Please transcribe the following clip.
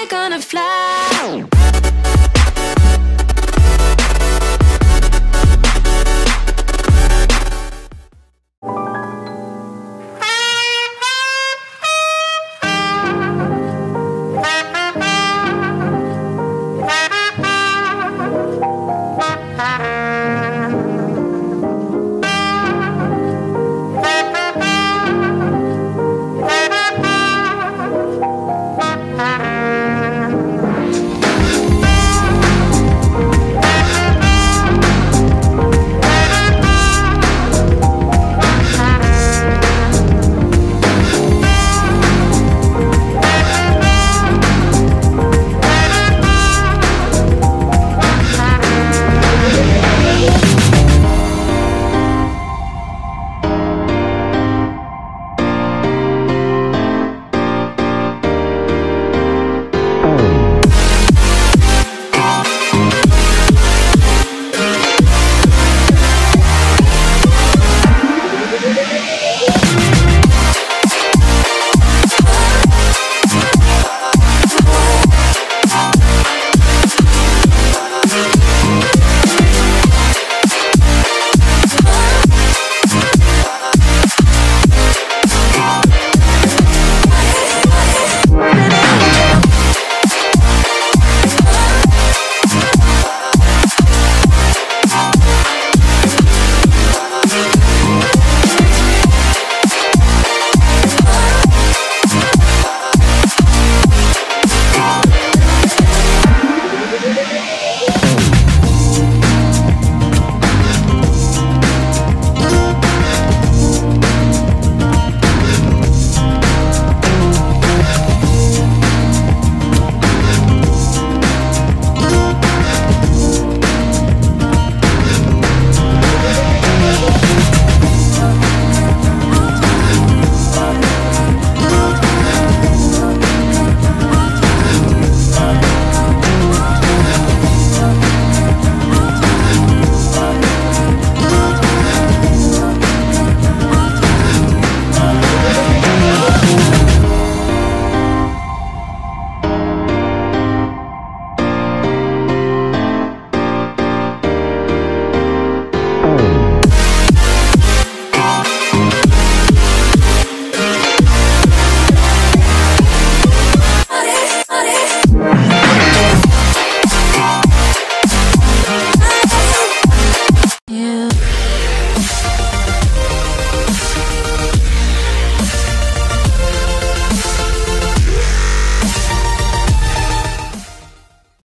we're gonna fly.